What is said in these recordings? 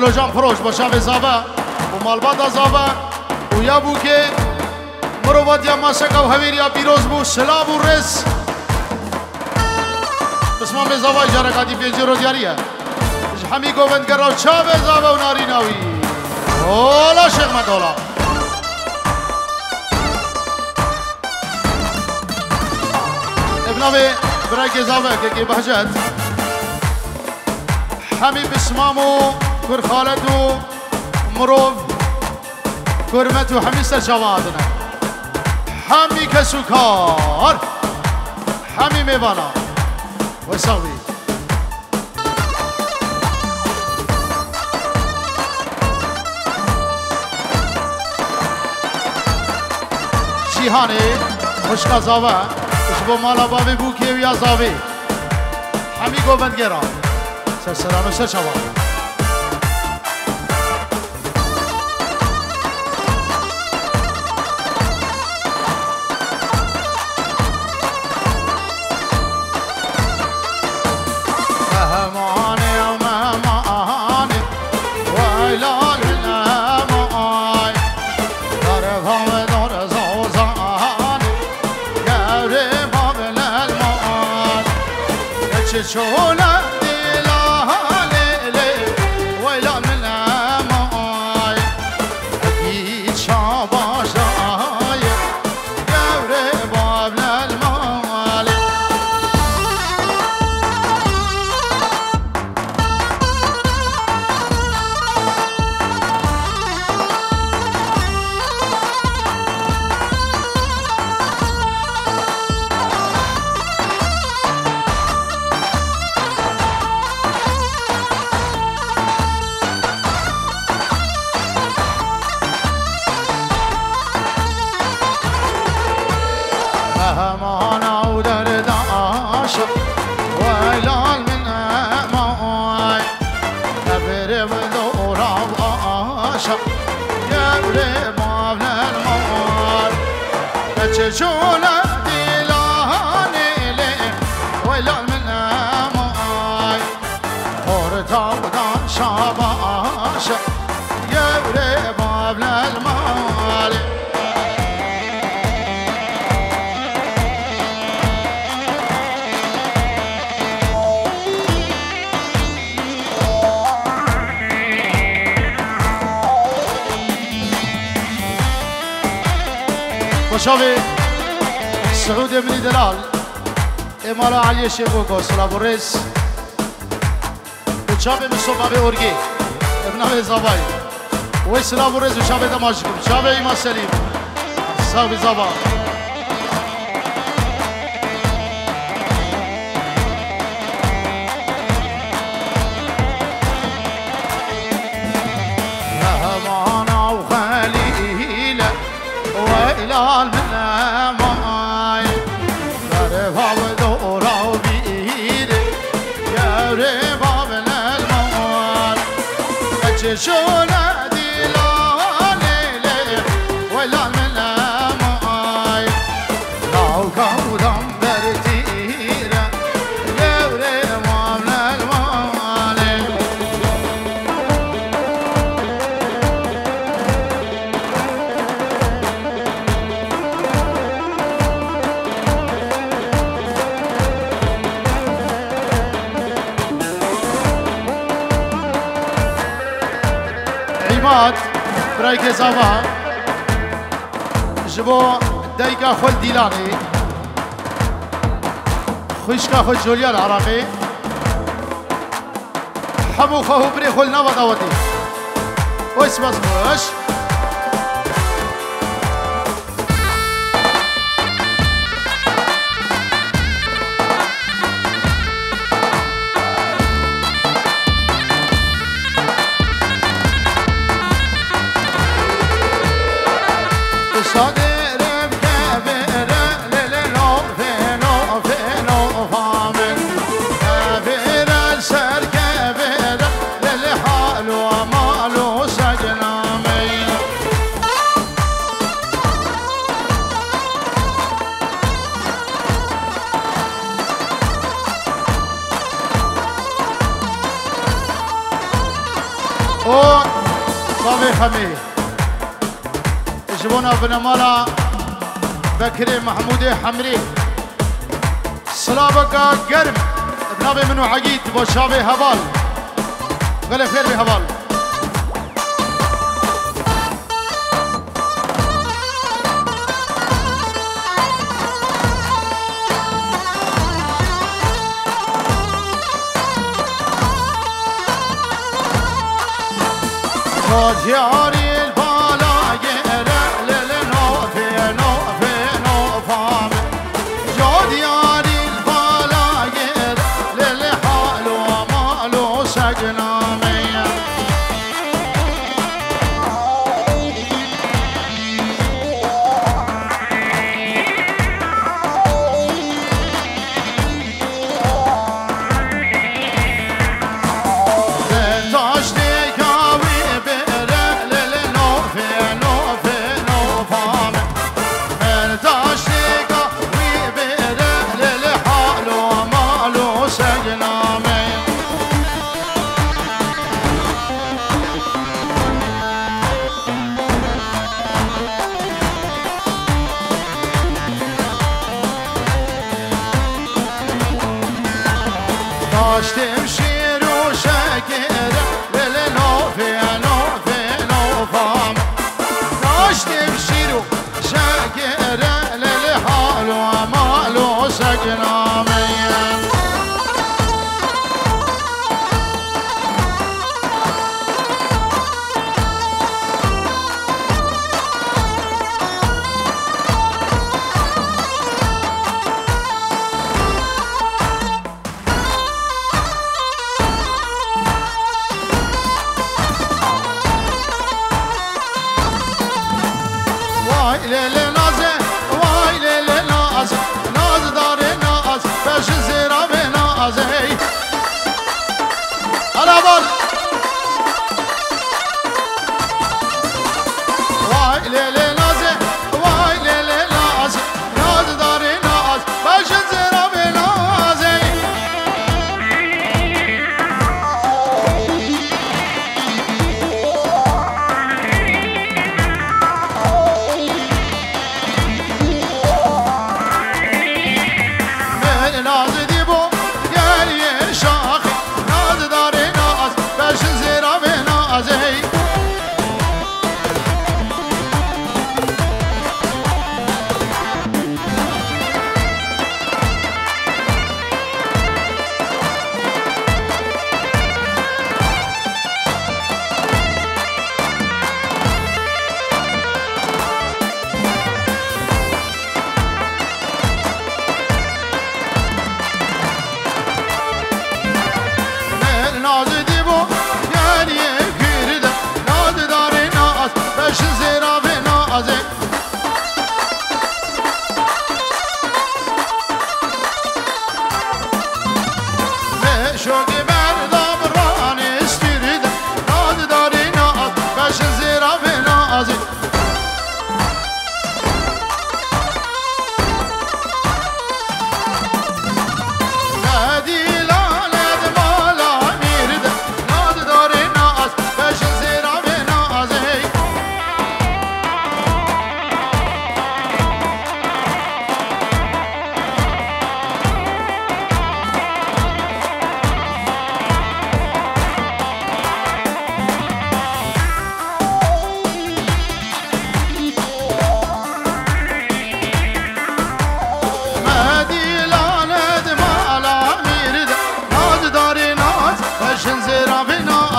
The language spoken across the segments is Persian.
دلو جان فروش بشاب زابا ومالبادا زابا ويا بوكي مروبات يا ماسكا وهوير يا بيروز بو سلاب ورس بس ما بزاوا جرقادي بيجرو دياريه حمی گووندگرا چا به زابا و ناری ناوی اولا شیخ مدولا ابناوی برای زابا که که بحجت حمی بسمامو کر خالدو مروف کرمتو حمی سر شوادنا حمی کسوکار حمی میوانا. وساوی. جیهانی خوشکا زاوه اش بو مالا بابی بو که ویا زاوی همی گوبندگرا. سر سرانو سر شجولة ديلاني لي ويلان من أماي حور تابدان شاباشا يوري بابل المالي Deixa eu ver. سعود بن دلال امارة علي شيبوكو سلابو ريس وشابه مصطفى بي اورجي ابن زباي وسلابو ريس وشابه دمشق وشابه ايما سليم صاحب زباي وإلى من يا رفع من الموال برایکێ زاوا ji bo dayka xwe dîlanê xwişka xwe coliya li Iraqê hemû xwe hûpirê xwe li nava dawetê. Oy spas baş. مالا بكري محمود حمري صلابك قرم بنابي منو عقيد بوشابي هبال غلي خير بهبال راجعاني açtım Hey.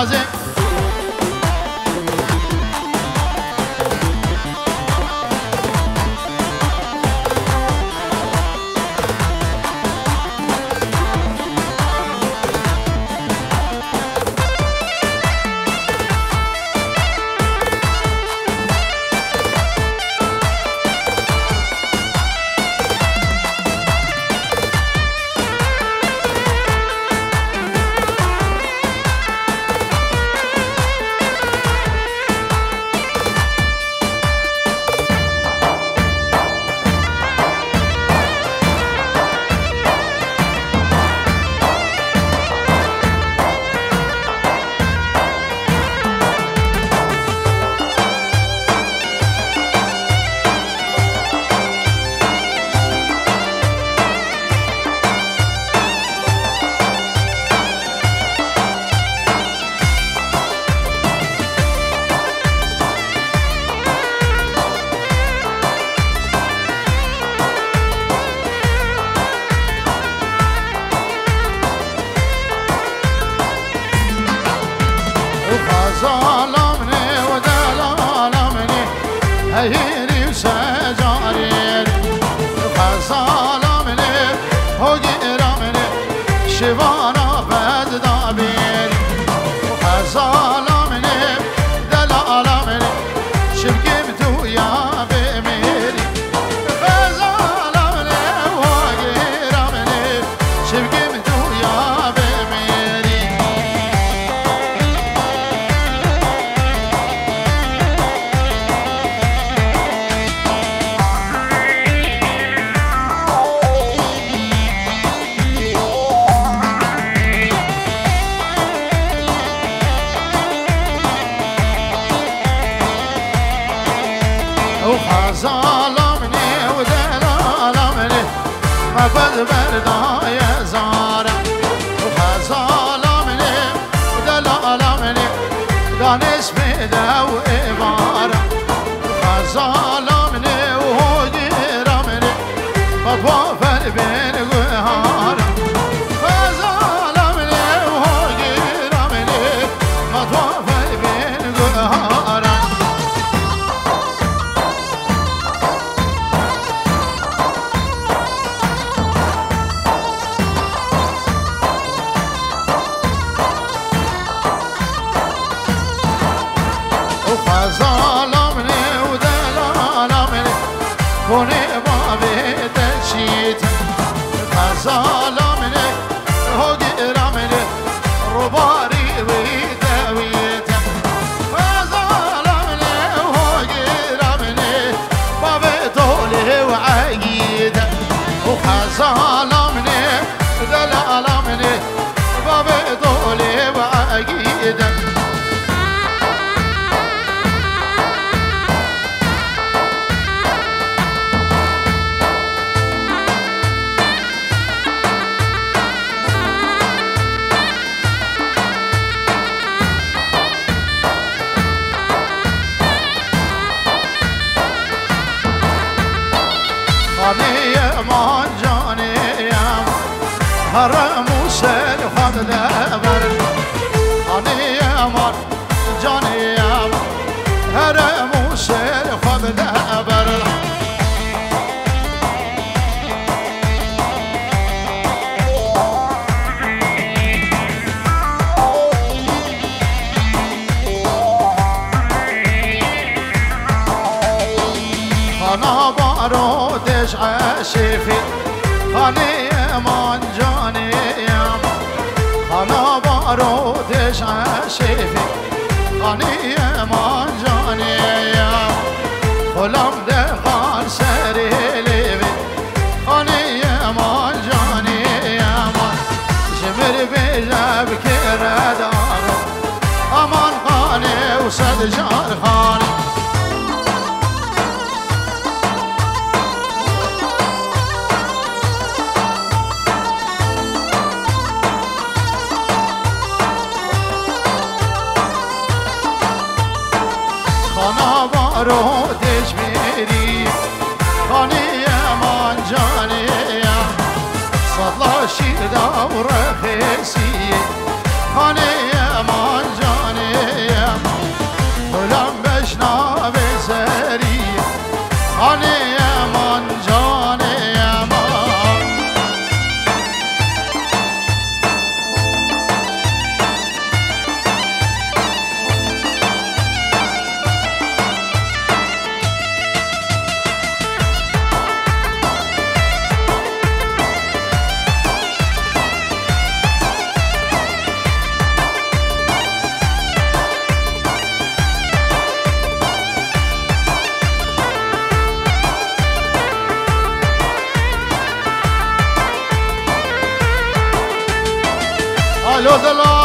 Gazi اسم دو عبارم غزال کنه ما به غزال هر موسل خود لبر. آنیمان جانیم هر موسل خود لبر. خانه بارو دش عشفی خانه حریفی آنی ما جانی خلام دقان سری لیوی آنی ما جانی ما جمر بجب کرد آرام آمان قانه و صد جان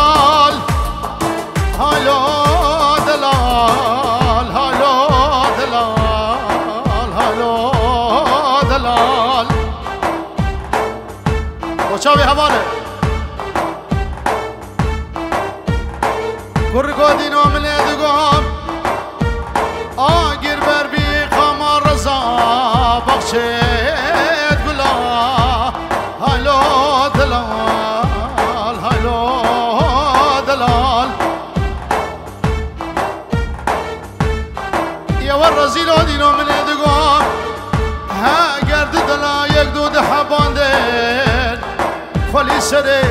حلال حالا دلال حالا دلال حالا دلال خوشاوی همانه گرگو دینو منه آگیر بر بی خمار رضا بخشه نوار رزیل و دینو منه دگم ها گرد دلا یک دو ده حباندن خلی سره